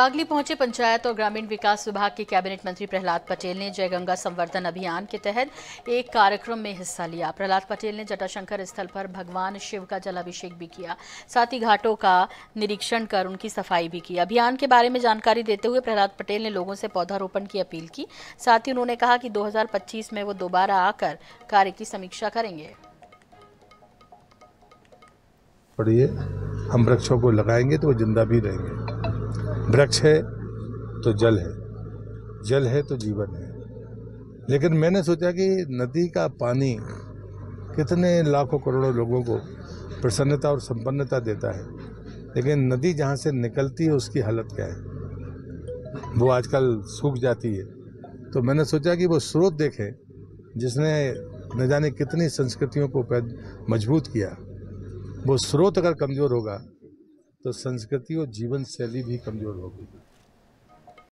बागली पहुँचे पंचायत और ग्रामीण विकास विभाग के कैबिनेट मंत्री प्रहलाद पटेल ने जय गंगा संवर्धन अभियान के तहत एक कार्यक्रम में हिस्सा लिया। प्रहलाद पटेल ने जटाशंकर स्थल पर भगवान शिव का जलाभिषेक भी किया। साथ ही घाटों का निरीक्षण कर उनकी सफ़ाई भी की। अभियान के बारे में जानकारी देते हुए प्रहलाद पटेल ने लोगों से पौधारोपण की अपील की। साथ ही उन्होंने कहा कि 2025 में वो दोबारा आकर कार्य की समीक्षा करेंगे। हम वृक्षों को लगाएँगे तो वो ज़िंदा भी रहेंगे। वृक्ष है तो जल है। जल है तो जीवन है। लेकिन मैंने सोचा कि नदी का पानी कितने लाखों करोड़ों लोगों को प्रसन्नता और संपन्नता देता है। लेकिन नदी जहाँ से निकलती है, उसकी हालत क्या है? वो आजकल सूख जाती है। तो मैंने सोचा कि वो स्रोत देखें, जिसने न जाने कितनी संस्कृतियों को मज़बूत किया। वो स्रोत अगर कमज़ोर होगा तो संस्कृति और जीवन शैली भी कमज़ोर होगी